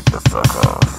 get the fuck off.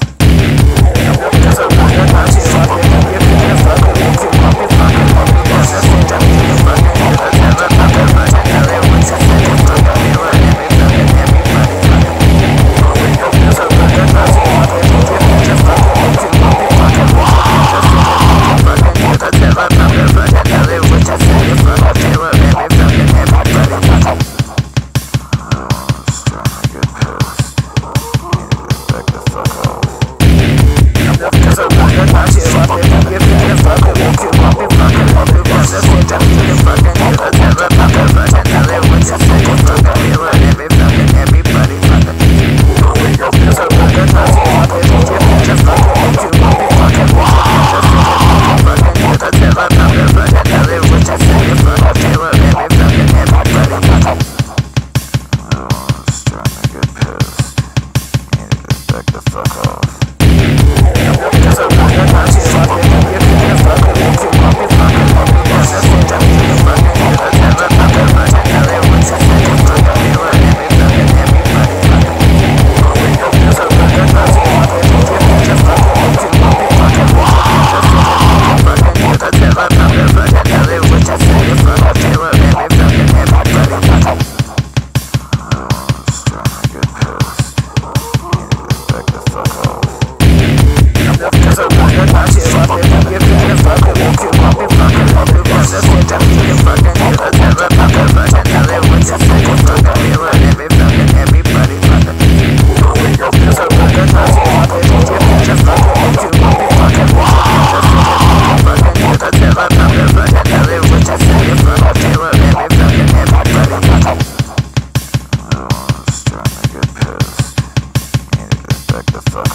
the fuck?